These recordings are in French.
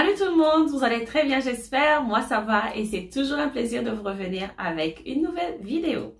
Salut tout le monde, vous allez très bien j'espère, moi ça va et c'est toujours un plaisir de vous revenir avec une nouvelle vidéo.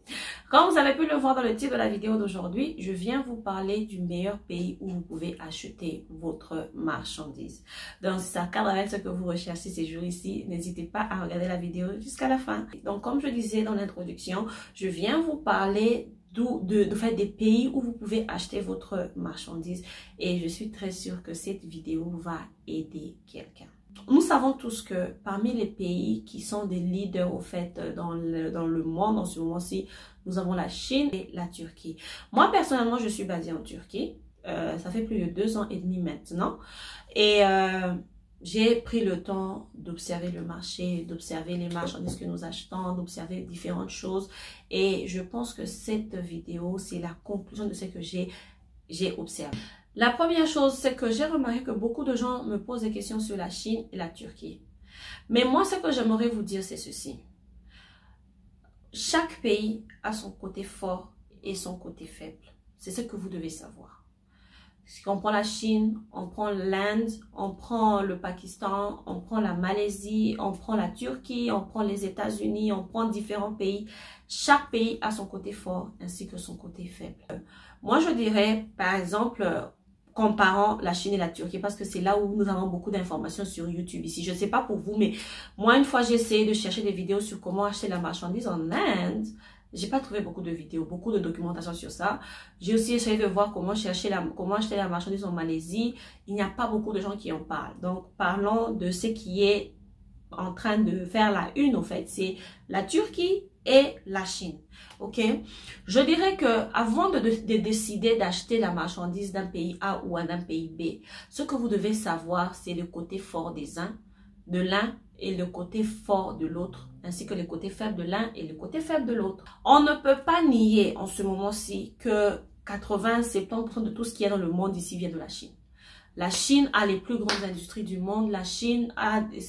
Comme vous avez pu le voir dans le titre de la vidéo d'aujourd'hui, je viens vous parler du meilleur pays où vous pouvez acheter votre marchandise. Donc si ça cadre avec ce que vous recherchez ces jours ici, n'hésitez pas à regarder la vidéo jusqu'à la fin. Donc comme je disais dans l'introduction, je viens vous parler de, de, fait des pays où vous pouvez acheter votre marchandise et je suis très sûre que cette vidéo va aider quelqu'un. Nous savons tous que parmi les pays qui sont des leaders au fait dans le, dans le monde en ce moment-ci, nous avons la Chine et la Turquie. Moi personnellement, je suis basée en Turquie. Euh, ça fait plus de deux ans et demi maintenant. Et euh, j'ai pris le temps d'observer le marché, d'observer les marchandises que nous achetons, d'observer différentes choses. Et je pense que cette vidéo, c'est la conclusion de ce que j'ai observé. La première chose, c'est que j'ai remarqué que beaucoup de gens me posent des questions sur la Chine et la Turquie. Mais moi, ce que j'aimerais vous dire, c'est ceci. Chaque pays a son côté fort et son côté faible. C'est ce que vous devez savoir. Si on prend la Chine, on prend l'Inde, on prend le Pakistan, on prend la Malaisie, on prend la Turquie, on prend les États-Unis, on prend différents pays. Chaque pays a son côté fort ainsi que son côté faible. Moi, je dirais, par exemple, comparant la Chine et la Turquie parce que c'est là où nous avons beaucoup d'informations sur YouTube ici. Je ne sais pas pour vous, mais moi, une fois, j'ai essayé de chercher des vidéos sur comment acheter la marchandise en Inde. J'ai pas trouvé beaucoup de vidéos, beaucoup de documentation sur ça. J'ai aussi essayé de voir comment chercher la, comment acheter la marchandise en Malaisie. Il n'y a pas beaucoup de gens qui en parlent. Donc, parlons de ce qui est en train de faire la une, en fait. C'est la Turquie et la Chine. OK? Je dirais que avant de, de décider d'acheter la marchandise d'un pays A ou d'un pays B, ce que vous devez savoir, c'est le côté fort des uns, de l'un et le côté fort de l'autre, ainsi que le côté faible de l'un et le côté faible de l'autre. On ne peut pas nier en ce moment-ci que 80-70% de tout ce qui est dans le monde ici vient de la Chine. La Chine a les plus grandes industries du monde. La Chine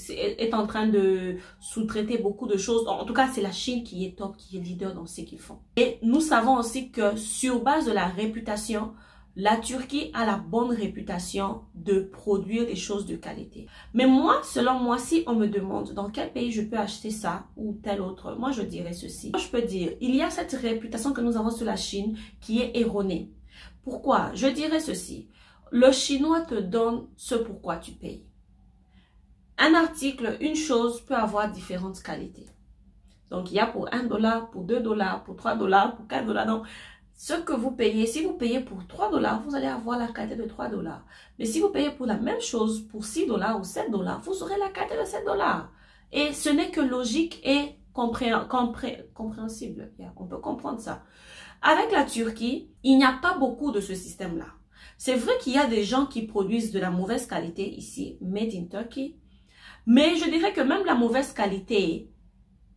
est en train de sous-traiter beaucoup de choses. En tout cas, c'est la Chine qui est top, qui est leader dans ce qu'ils font. Et nous savons aussi que sur base de la réputation, la Turquie a la bonne réputation de produire des choses de qualité. Mais moi, selon moi, si on me demande dans quel pays je peux acheter ça ou tel autre, moi je dirais ceci. Je peux dire, il y a cette réputation que nous avons sur la Chine qui est erronée. Pourquoi? Je dirais ceci. Le chinois te donne ce pourquoi tu payes. Un article, une chose peut avoir différentes qualités. Donc, il y a pour 1 dollar, pour 2 dollars, pour 3 dollars, pour 4 dollars. Donc, ce que vous payez, si vous payez pour 3 dollars, vous allez avoir la qualité de 3 dollars. Mais si vous payez pour la même chose, pour 6 dollars ou 7 dollars, vous aurez la qualité de 7 dollars. Et ce n'est que logique et compréhensible. On peut comprendre ça. Avec la Turquie, il n'y a pas beaucoup de ce système-là. C'est vrai qu'il y a des gens qui produisent de la mauvaise qualité ici, made in Turkey. Mais je dirais que même la mauvaise qualité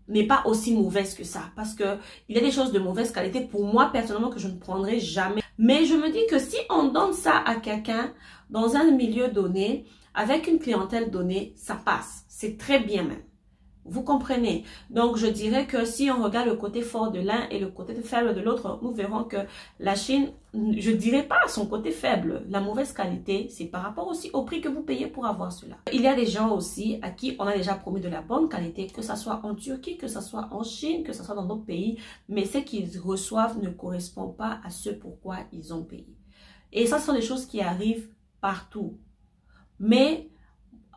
n'est pas aussi mauvaise que ça. Parce que il y a des choses de mauvaise qualité pour moi personnellement que je ne prendrai jamais. Mais je me dis que si on donne ça à quelqu'un dans un milieu donné, avec une clientèle donnée, ça passe. C'est très bien même. Vous comprenez? Donc, je dirais que si on regarde le côté fort de l'un et le côté faible de l'autre, nous verrons que la Chine, je dirais pas son côté faible. La mauvaise qualité, c'est par rapport aussi au prix que vous payez pour avoir cela. Il y a des gens aussi à qui on a déjà promis de la bonne qualité, que ce soit en Turquie, que ce soit en Chine, que ce soit dans d'autres pays, mais ce qu'ils reçoivent ne correspond pas à ce pourquoi ils ont payé. Et ça, ce sont des choses qui arrivent partout. Mais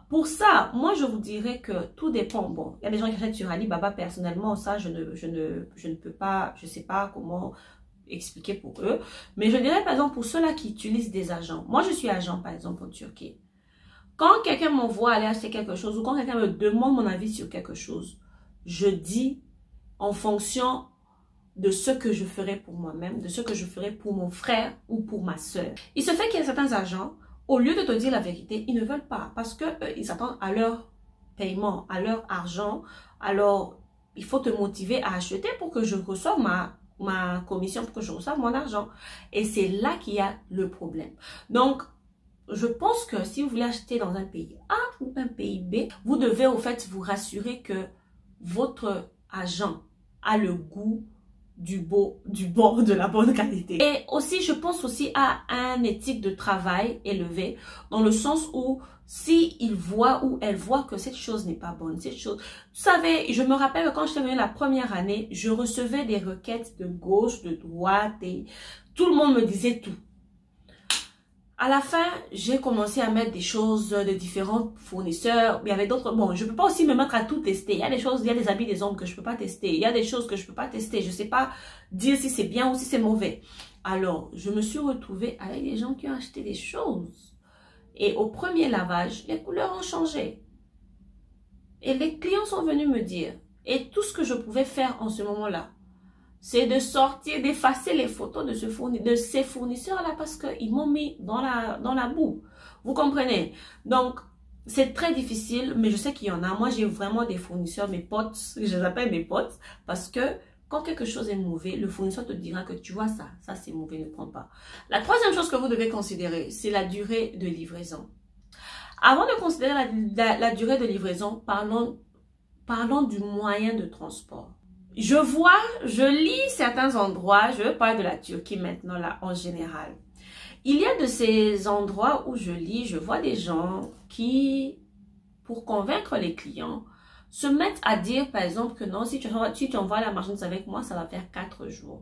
pour ça, moi, je vous dirais que tout dépend. Bon, il y a des gens qui achètent sur Alibaba personnellement. Ça, je ne, je ne, je ne peux pas, je ne sais pas comment expliquer pour eux. Mais je dirais, par exemple, pour ceux-là qui utilisent des agents. Moi, je suis agent, par exemple, en Turquie. Quand quelqu'un m'envoie aller acheter quelque chose ou quand quelqu'un me demande mon avis sur quelque chose, je dis en fonction de ce que je ferai pour moi-même, de ce que je ferai pour mon frère ou pour ma soeur. Il se fait qu'il y a certains agents au lieu de te dire la vérité, ils ne veulent pas parce que euh, ils attendent à leur paiement, à leur argent. Alors, il faut te motiver à acheter pour que je reçoive ma, ma commission, pour que je reçoive mon argent. Et c'est là qu'il y a le problème. Donc, je pense que si vous voulez acheter dans un pays A ou un pays B, vous devez au fait vous rassurer que votre agent a le goût du beau, du bon, de la bonne qualité. Et aussi, je pense aussi à un éthique de travail élevé, dans le sens où si il voit ou elle voit que cette chose n'est pas bonne, cette chose... Vous savez, je me rappelle quand je venue la première année, je recevais des requêtes de gauche, de droite et tout le monde me disait tout. À la fin, j'ai commencé à mettre des choses de différents fournisseurs. Il y avait d'autres. Bon, je peux pas aussi me mettre à tout tester. Il y a des choses, il y a des habits des hommes que je peux pas tester. Il y a des choses que je peux pas tester. Je sais pas dire si c'est bien ou si c'est mauvais. Alors, je me suis retrouvée avec des gens qui ont acheté des choses. Et au premier lavage, les couleurs ont changé. Et les clients sont venus me dire. Et tout ce que je pouvais faire en ce moment-là, c'est de sortir, d'effacer les photos de, ce de ces fournisseurs-là parce qu'ils m'ont mis dans la, dans la boue. Vous comprenez? Donc, c'est très difficile, mais je sais qu'il y en a. Moi, j'ai vraiment des fournisseurs, mes potes, je les appelle mes potes, parce que quand quelque chose est mauvais, le fournisseur te dira que tu vois ça, ça c'est mauvais, ne prends pas. La troisième chose que vous devez considérer, c'est la durée de livraison. Avant de considérer la, la durée de livraison, parlons, parlons du moyen de transport. Je vois, je lis certains endroits, je parle de la Turquie maintenant là en général. Il y a de ces endroits où je lis, je vois des gens qui, pour convaincre les clients, se mettent à dire par exemple que non, si tu, si tu envoies la marchandise avec moi, ça va faire quatre jours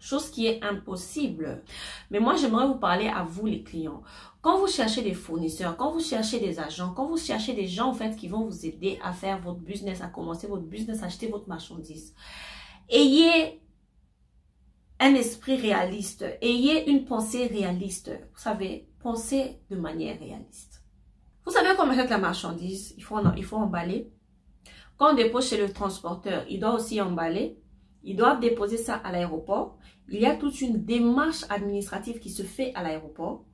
chose qui est impossible. Mais moi, j'aimerais vous parler à vous, les clients. Quand vous cherchez des fournisseurs, quand vous cherchez des agents, quand vous cherchez des gens, en fait, qui vont vous aider à faire votre business, à commencer votre business, à acheter votre marchandise, ayez un esprit réaliste, ayez une pensée réaliste. Vous savez, pensez de manière réaliste. Vous savez comment achète la marchandise, il faut, il faut emballer. Quand on dépose chez le transporteur, il doit aussi emballer. Ils doivent déposer ça à l'aéroport. Il y a toute une démarche administrative qui se fait à l'aéroport.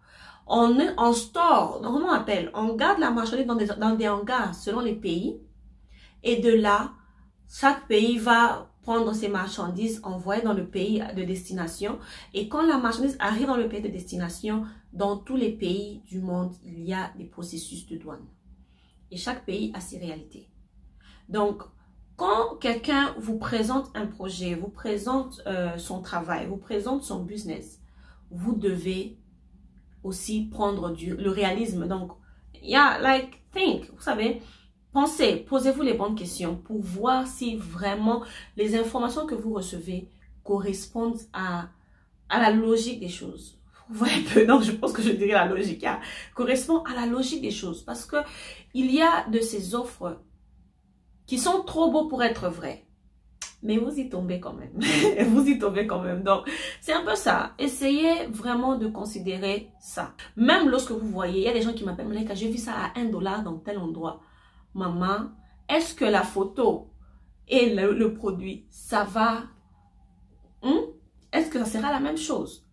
On, on store, on appelle, on garde la marchandise dans des, dans des hangars selon les pays. Et de là, chaque pays va prendre ses marchandises, envoyer dans le pays de destination. Et quand la marchandise arrive dans le pays de destination, dans tous les pays du monde, il y a des processus de douane. Et chaque pays a ses réalités. Donc, quand quelqu'un vous présente un projet, vous présente euh, son travail, vous présente son business, vous devez aussi prendre le réalisme. Donc, yeah, like, think, vous savez, pensez, posez-vous les bonnes questions pour voir si vraiment les informations que vous recevez correspondent à, à la logique des choses. Vous voyez peu, non, je pense que je dirais la logique, hein, correspond à la logique des choses parce que il y a de ces offres qui sont trop beaux pour être vrais. Mais vous y tombez quand même. vous y tombez quand même. Donc, c'est un peu ça. Essayez vraiment de considérer ça. Même lorsque vous voyez, il y a des gens qui m'appellent, Malika, j'ai vu ça à 1 dollar dans tel endroit. Maman, est-ce que la photo et le, produit, ça va... Hmm? Est-ce que ça sera la même chose?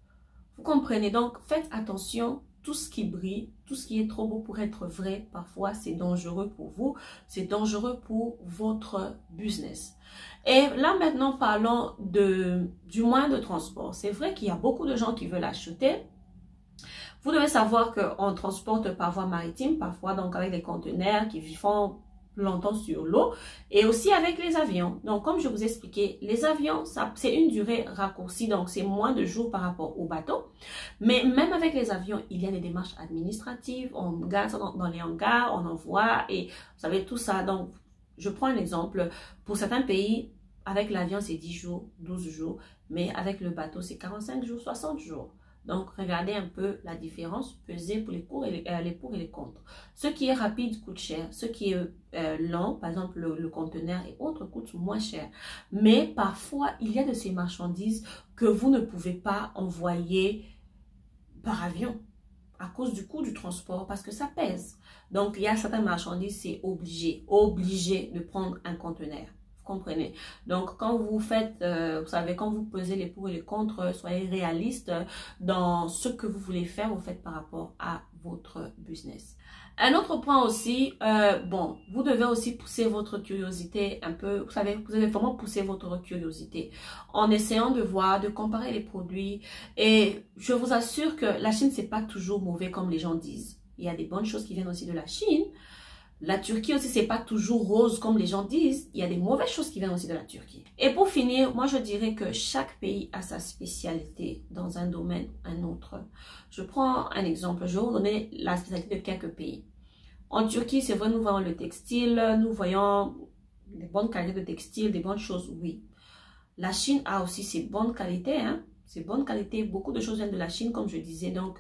Vous comprenez? Donc, faites attention tout ce qui brille, tout ce qui est trop beau pour être vrai, parfois c'est dangereux pour vous, c'est dangereux pour votre business. Et là maintenant parlons de, du moyen de transport. C'est vrai qu'il y a beaucoup de gens qui veulent acheter. Vous devez savoir qu'on transporte par voie maritime, parfois donc avec des conteneurs qui font longtemps sur l'eau et aussi avec les avions. Donc, comme je vous expliquais, les avions, c'est une durée raccourcie, donc c'est moins de jours par rapport au bateau. Mais même avec les avions, il y a des démarches administratives, on garde ça dans, les hangars, on envoie et vous savez tout ça. Donc, je prends un exemple. Pour certains pays, avec l'avion, c'est 10 jours, 12 jours, mais avec le bateau, c'est 45 jours, 60 jours. Donc, regardez un peu la différence, pesez pour les pour et les, euh, les, pour et les contre. Ce qui est rapide coûte cher. Ce qui est euh, lent, par exemple le, conteneur et autres, coûte moins cher. Mais parfois, il y a de ces marchandises que vous ne pouvez pas envoyer par avion à cause du coût du transport parce que ça pèse. Donc, il y a certaines marchandises, c'est obligé, obligé de prendre un conteneur comprenez Donc, quand vous faites, euh, vous savez, quand vous pesez les pour et les contre, soyez réaliste dans ce que vous voulez faire, vous faites par rapport à votre business. Un autre point aussi, euh, bon, vous devez aussi pousser votre curiosité un peu, vous savez, vous devez vraiment pousser votre curiosité en essayant de voir, de comparer les produits. Et je vous assure que la Chine, c'est pas toujours mauvais comme les gens disent. Il y a des bonnes choses qui viennent aussi de la Chine. La Turquie aussi, c'est pas toujours rose comme les gens disent. Il y a des mauvaises choses qui viennent aussi de la Turquie. Et pour finir, moi je dirais que chaque pays a sa spécialité dans un domaine, un autre. Je prends un exemple. Je vais vous donner la spécialité de quelques pays. En Turquie, c'est vrai, nous voyons le textile, nous voyons des bonnes qualités de textile, des bonnes choses, oui. La Chine a aussi ses bonnes qualités, hein. Ses bonnes qualités, beaucoup de choses viennent de la Chine, comme je disais. Donc,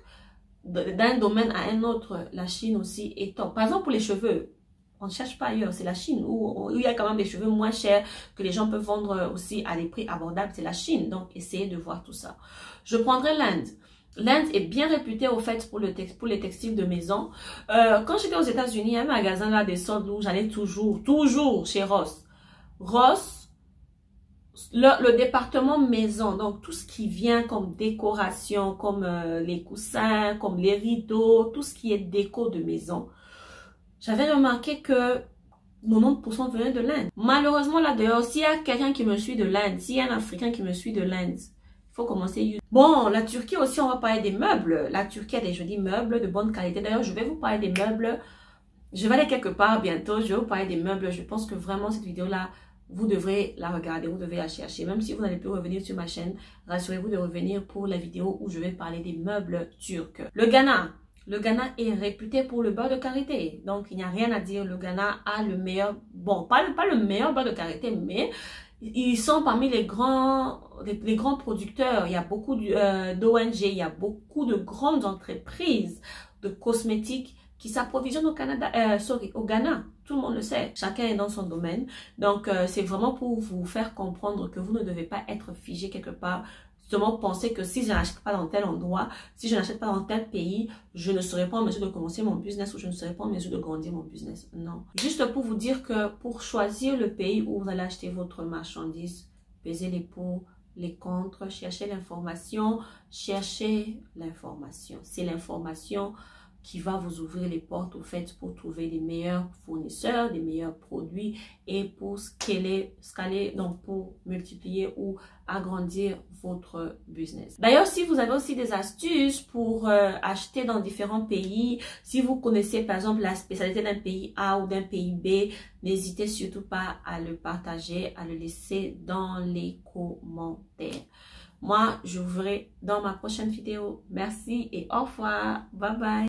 d'un domaine à un autre, la Chine aussi est top. Par exemple, pour les cheveux, on ne cherche pas ailleurs, c'est la Chine où, il y a quand même des cheveux moins chers que les gens peuvent vendre aussi à des prix abordables, c'est la Chine. Donc, essayez de voir tout ça. Je prendrai l'Inde. L'Inde est bien réputée au fait pour, le pour les textiles de maison. Euh, quand j'étais aux États-Unis, un magasin là des soldes où j'allais toujours, toujours chez Ross. Ross, le, département maison, donc tout ce qui vient comme décoration, comme euh, les coussins, comme les rideaux, tout ce qui est déco de maison, j'avais remarqué que 90% venait de l'Inde. Malheureusement, là dehors, s'il y a quelqu'un qui me suit de l'Inde, s'il y a un Africain qui me suit de l'Inde, il faut commencer. Bon, la Turquie aussi, on va parler des meubles. La Turquie a des jolis meubles de bonne qualité. D'ailleurs, je vais vous parler des meubles. Je vais aller quelque part bientôt. Je vais vous parler des meubles. Je pense que vraiment, cette vidéo-là vous devrez la regarder, vous devez la chercher. Même si vous n'allez plus revenir sur ma chaîne, rassurez-vous de revenir pour la vidéo où je vais parler des meubles turcs. Le Ghana. Le Ghana est réputé pour le beurre de karité. Donc, il n'y a rien à dire. Le Ghana a le meilleur, bon, pas, pas le meilleur beurre de karité, mais ils sont parmi les grands, les, grands producteurs. Il y a beaucoup euh, d'ONG, il y a beaucoup de grandes entreprises de cosmétiques qui s'approvisionnent au Canada, euh, sorry, au Ghana. Tout le monde le sait. Chacun est dans son domaine. Donc, euh, c'est vraiment pour vous faire comprendre que vous ne devez pas être figé quelque part. Justement, penser que si je n'achète pas dans tel endroit, si je n'achète pas dans tel pays, je ne serai pas en mesure de commencer mon business ou je ne serai pas en mesure de grandir mon business. Non. Juste pour vous dire que pour choisir le pays où vous allez acheter votre marchandise, pesez les pour, les contre, cherchez l'information, cherchez l'information. C'est l'information qui va vous ouvrir les portes au fait pour trouver les meilleurs fournisseurs, les meilleurs produits et pour scaler, scaler donc pour multiplier ou agrandir votre business. D'ailleurs, si vous avez aussi des astuces pour euh, acheter dans différents pays, si vous connaissez par exemple la spécialité d'un pays A ou d'un pays B, n'hésitez surtout pas à le partager, à le laisser dans les commentaires. Moi, je vous verrai dans ma prochaine vidéo. Merci et au revoir. Bye bye.